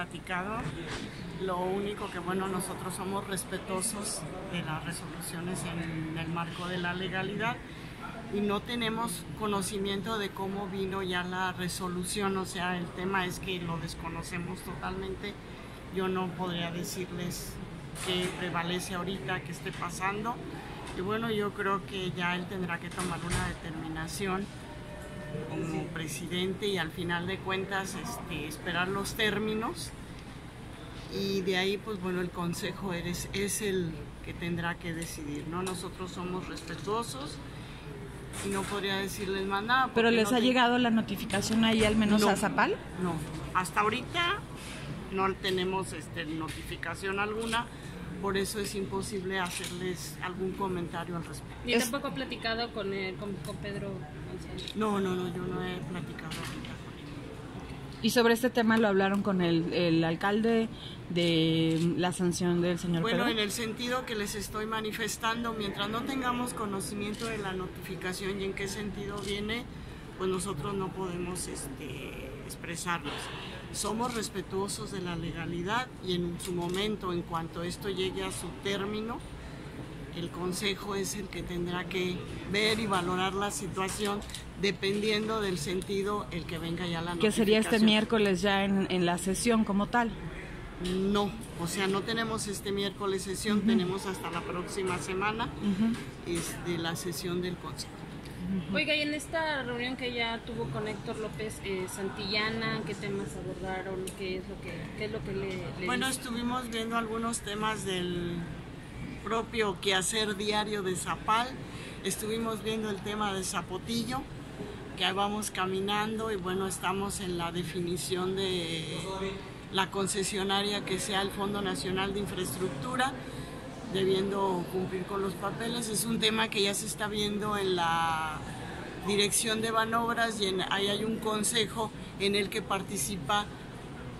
platicado. Lo único que, bueno, nosotros somos respetuosos de las resoluciones en el marco de la legalidad y no tenemos conocimiento de cómo vino ya la resolución, o sea, el tema es que lo desconocemos totalmente. Yo no podría decirles qué prevalece ahorita, qué esté pasando. Y bueno, yo creo que ya él tendrá que tomar una determinación como presidente y al final de cuentas este, esperar los términos y de ahí pues bueno el consejo eres, es el que tendrá que decidir, ¿no? Nosotros somos respetuosos y no podría decirles más nada. ¿Pero les no ha te- llegado la notificación ahí al menos No. a Zapal? No, hasta ahorita no tenemos este, notificación alguna, por eso es imposible hacerles algún comentario al respecto. Ni Es- tampoco ha platicado con, eh, con, con Pedro González. No, no, no, yo no he platicado ahorita con él. Y sobre este tema lo hablaron con el, el alcalde de la sanción del señor Bueno, Pedro. en el sentido que les estoy manifestando, mientras no tengamos conocimiento de la notificación y en qué sentido viene, pues nosotros no podemos este, expresarnos. Somos respetuosos de la legalidad y en su momento, en cuanto esto llegue a su término, el Consejo es el que tendrá que ver y valorar la situación dependiendo del sentido el que venga ya la que notificación. sería este miércoles ya en, en la sesión como tal. No, o sea, no tenemos este miércoles sesión, tenemos hasta la próxima semana este, la sesión del Consejo. Oiga, y en esta reunión que ya tuvo con Héctor López eh, Santillana, ¿qué temas abordaron? ¿Qué es lo que, qué es lo que le, le Bueno, estuvimos viendo algunos temas del propio quehacer diario de Zapal, estuvimos viendo el tema de Zapotillo, que ahí vamos caminando y bueno, estamos en la definición de la concesionaria que sea el Fondo Nacional de Infraestructura, debiendo cumplir con los papeles. Es un tema que ya se está viendo en la dirección de Banobras y en- ahí hay un consejo en el que participa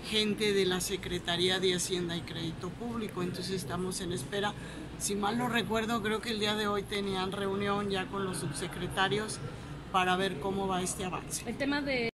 gente de la Secretaría de Hacienda y Crédito Público, entonces estamos en espera. Si mal no recuerdo, creo que el día de hoy tenían reunión ya con los subsecretarios para ver cómo va este avance. El tema de